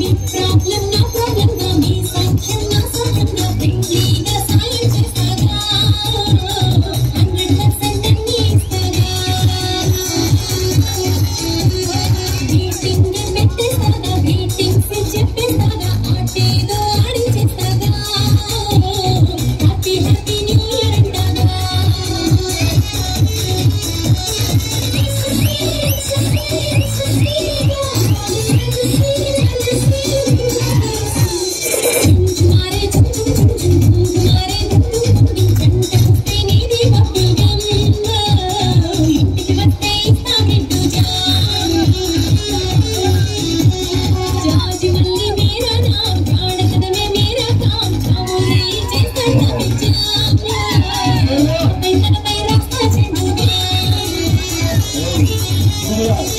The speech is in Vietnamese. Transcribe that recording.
Hãy subscribe cho kênh Ghiền Mì Gõ Để không bỏ những video hấp dẫn